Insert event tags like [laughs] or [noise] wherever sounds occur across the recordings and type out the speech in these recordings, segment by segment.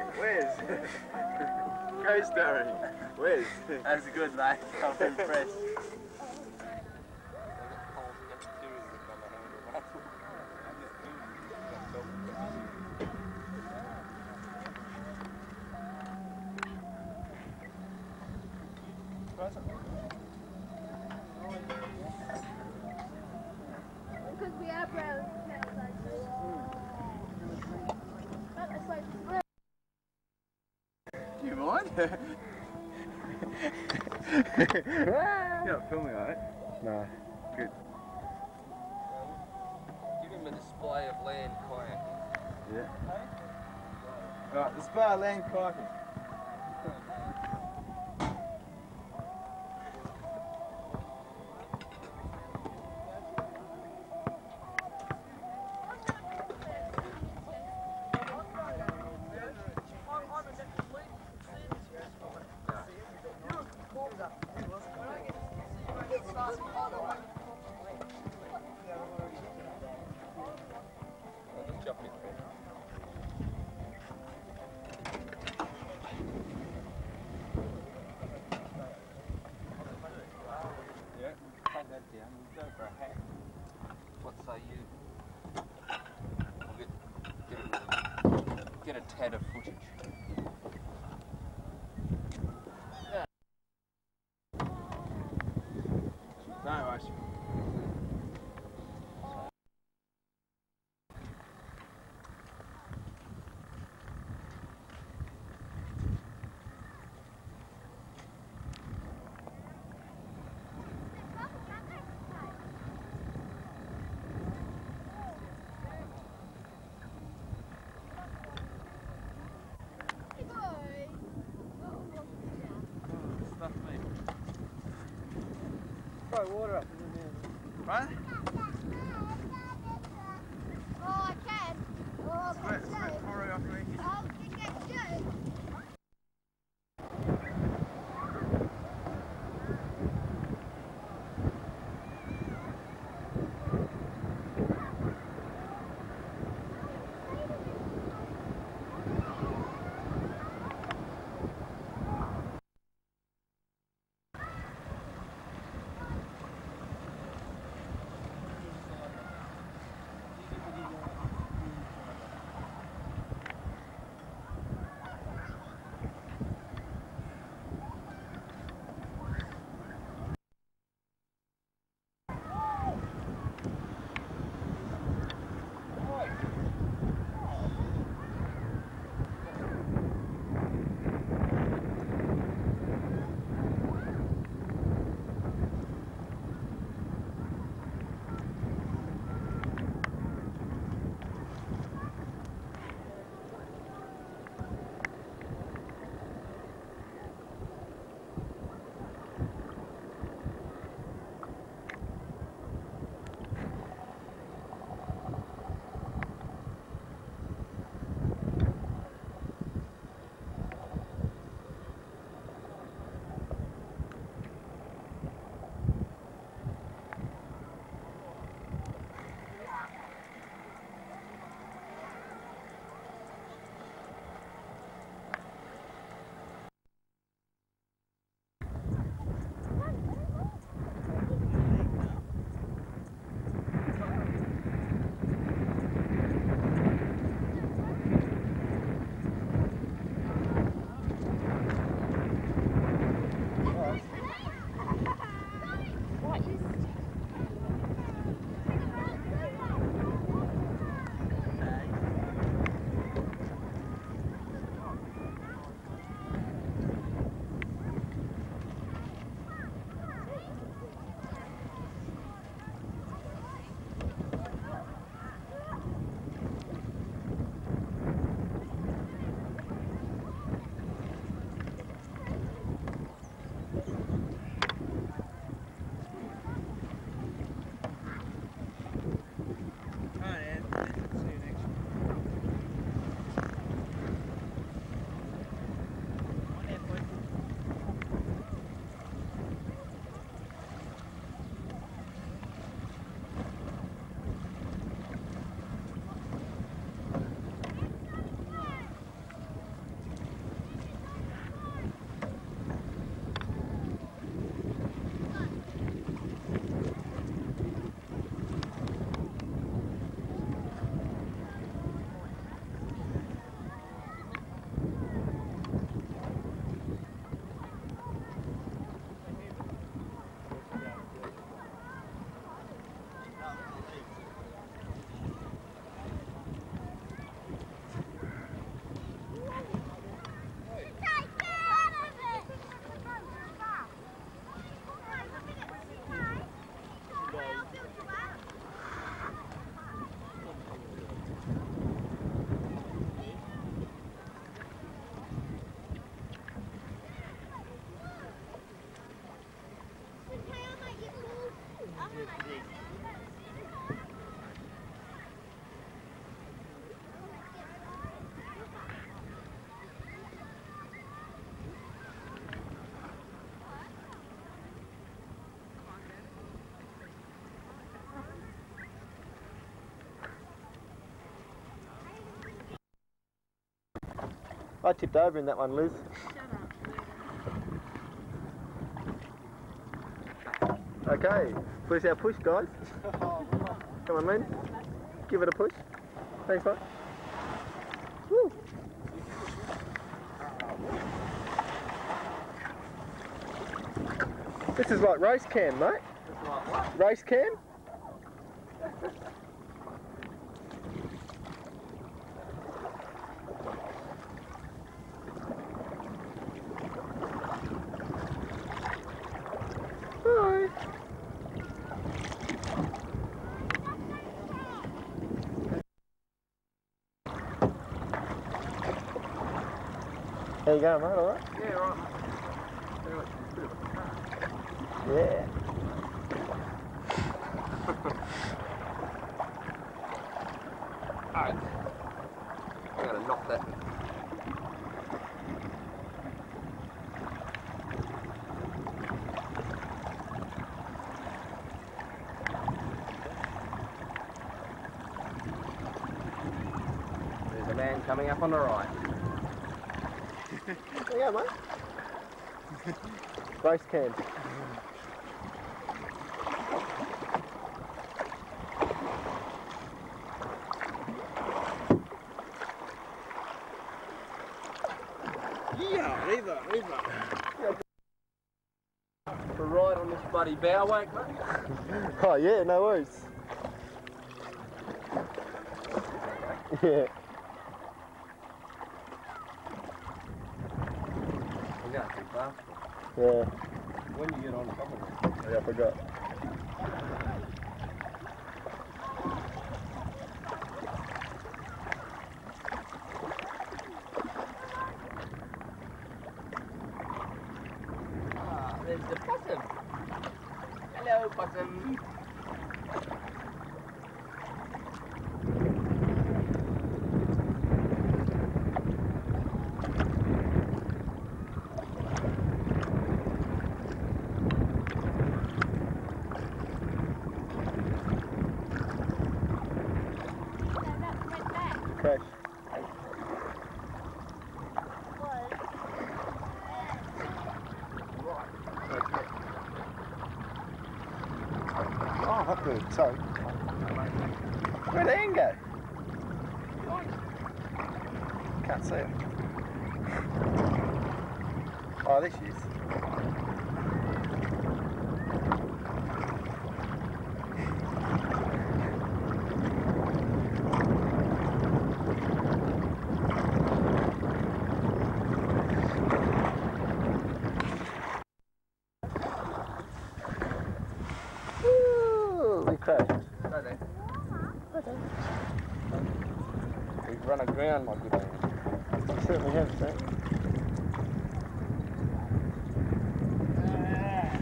starring, Wes. [laughs] Co-starring, Wes. That's good, mate. [laughs] I'm impressed. You're not filming, are you? No. Good. Give him a display of land kayaking. Yeah. Right, the spa land kayaking. Tad of footage. agora. Vai? I tipped over in that one, Liz. Okay, push our push, guys. Come on, Lynn. Give it a push. Thanks, mate. Woo. This is like race cam, mate. Race cam? How you going, mate? All right? Yeah, right. Yeah. [laughs] Alright. I gotta knock that. There's a man coming up on the right. There you go, mate. Race cam. Yeah, arriba, arriba. For a ride on this bloody bow wake, mate. [laughs] Oh, yeah, no worries. [laughs] Yeah. We're going too fast. Yeah. When you get on of it. Yeah, I forgot. Oh, that's good. So, where'd Ian go? Can't see it. [laughs] Oh, there she is. Ooh, we crashed. Right there. We've run aground, my good man. We certainly have, sir.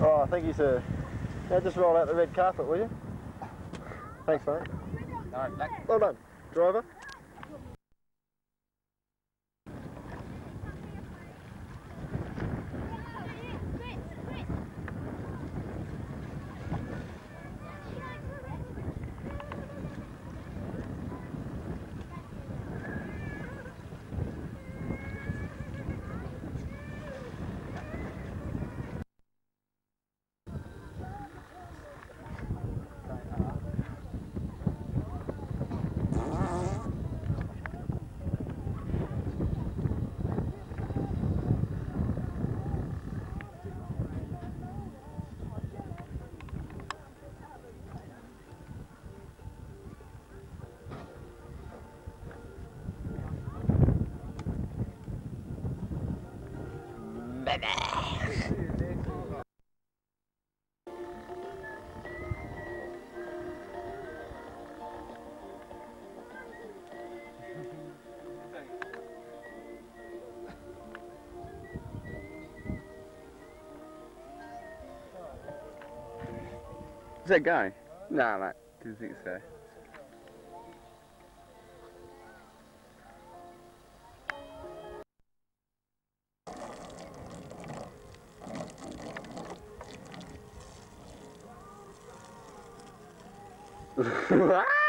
Oh, thank you, sir. Now just roll out the red carpet, will you? Thanks, mate. Alright, back. Well done, driver. Is that going? No, mate. Didn't think so. Ah! [laughs]